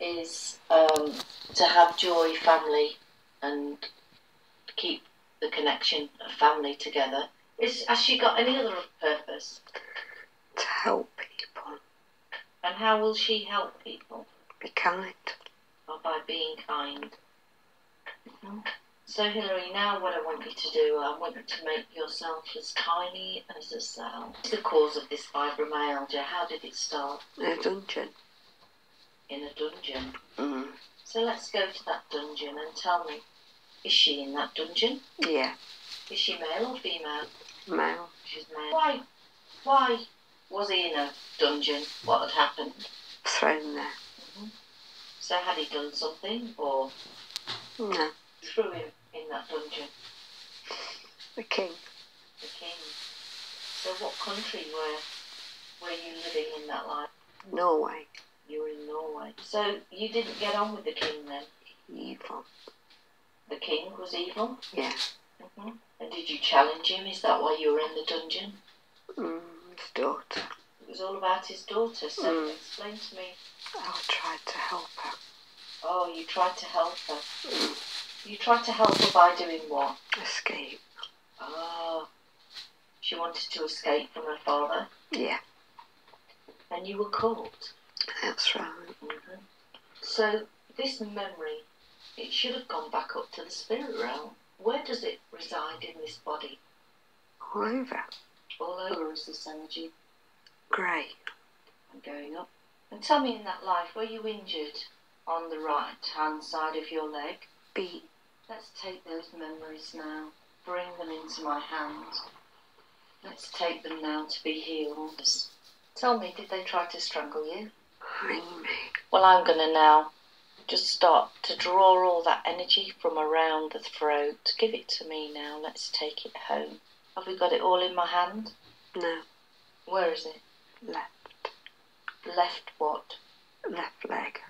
is um, to have joy, family, and keep the connection of family together. Is has she got any other purpose? To help people. And how will she help people? Be kind. Or by being kind. Mm-hmm. So Hilary, now what I want you to do, I want you to make yourself as tiny as a cell. What's the cause of this fibromyalgia? How did it start? In a dungeon. In a dungeon. Mm. So let's go to that dungeon and tell me, is she in that dungeon? Yeah. Is she male or female? Male. She's male. Why? Why was he in a dungeon? What had happened? Thrown there. Hmm. So had he done something or No. threw him in that dungeon? The king. The king. So what country were were you living in that life? Norway. You were in Norway. So you didn't get on with the king then? Evil. The king was evil? Yeah. hmm And did you challenge him? Is that why you were in the dungeon? Mm. His daughter. It was all about his daughter, so Mm. explain to me. I tried to help her. Oh, you tried to help her. You tried to help her by doing what? Escape. Oh, she wanted to escape from her father, Yeah. and you were caught. So this memory, it should have gone back up to the spirit realm. Where does it reside in this body? All over. All over is this energy Grey. and going up. And tell me in that life, were you injured on the right hand side of your leg? Beat. Let's take those memories now, bring them into my hand. Let's take them now to be healed. Tell me, did they try to strangle you? Hang me. Well, I'm going to now just start to draw all that energy from around the throat. Give it to me now. Let's take it home. Have we got it all in my hand? No. Where is it? Left. Left what? Left leg.